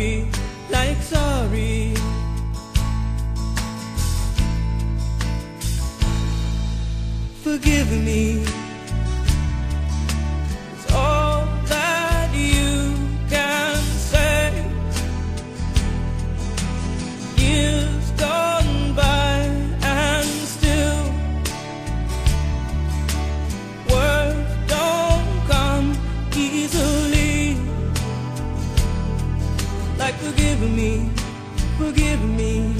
sorry, like sorry. Forgive me. Like forgive me, forgive me.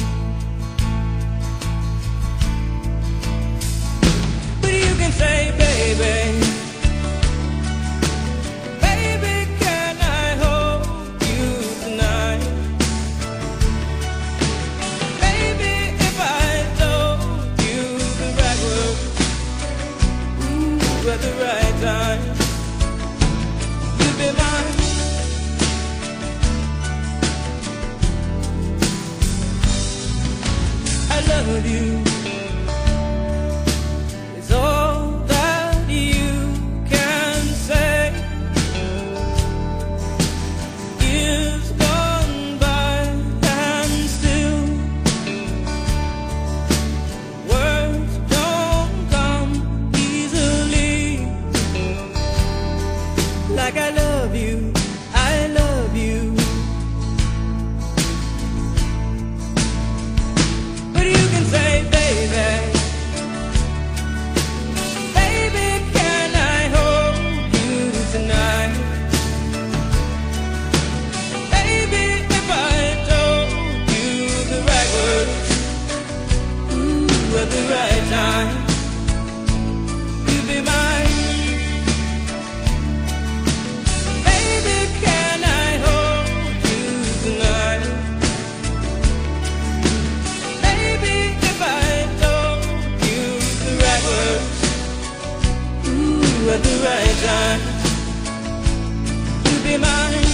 But you can say, baby. Baby, can I I you. It's all that you can say. Years gone by and still words don't come easily. Like I love you, right time, be mine. Baby, can I hold you tonight? Baby, if I you the right words, ooh, at the right time, you'd be mine.